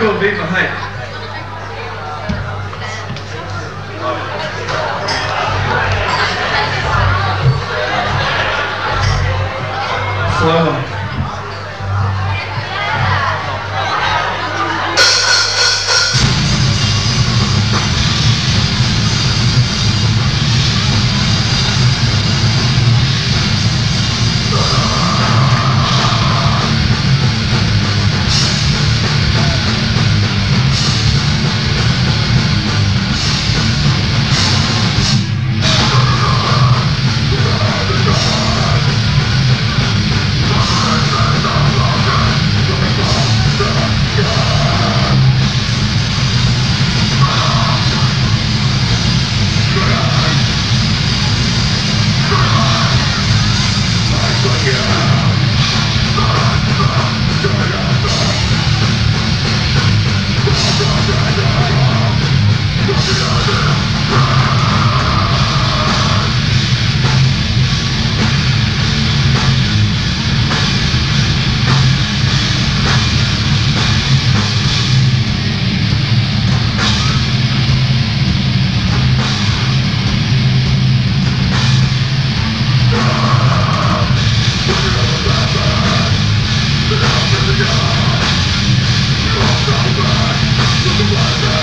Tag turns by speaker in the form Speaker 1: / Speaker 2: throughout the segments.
Speaker 1: go beat the Five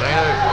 Speaker 2: nice